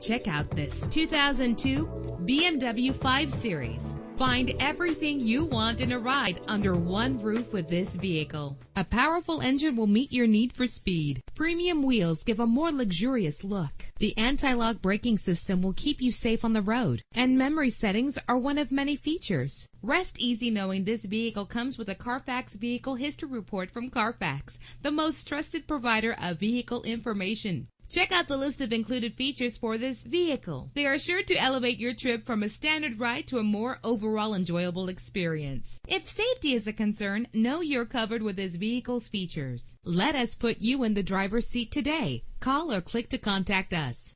Check out this 2002 BMW 5 Series. Find everything you want in a ride under one roof with this vehicle. A powerful engine will meet your need for speed. Premium wheels give a more luxurious look. The anti-lock braking system will keep you safe on the road. And memory settings are one of many features. Rest easy knowing this vehicle comes with a Carfax Vehicle History Report from Carfax, the most trusted provider of vehicle information. Check out the list of included features for this vehicle. They are sure to elevate your trip from a standard ride to a more overall enjoyable experience. If safety is a concern, know you're covered with this vehicle's features. Let us put you in the driver's seat today. Call or click to contact us.